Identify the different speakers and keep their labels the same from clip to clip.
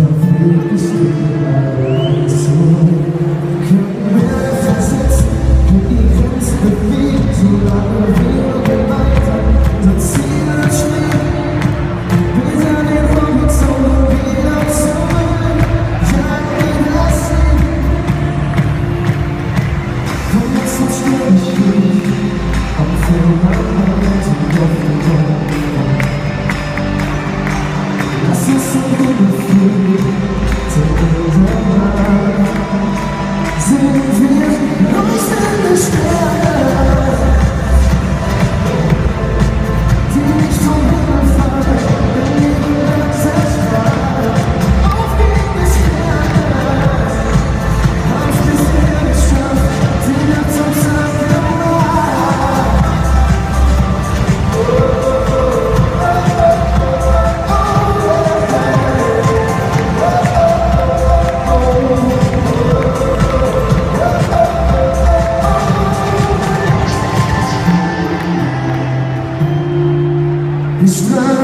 Speaker 1: desafio que se His love.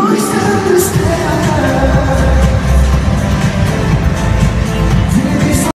Speaker 1: luz da estrela.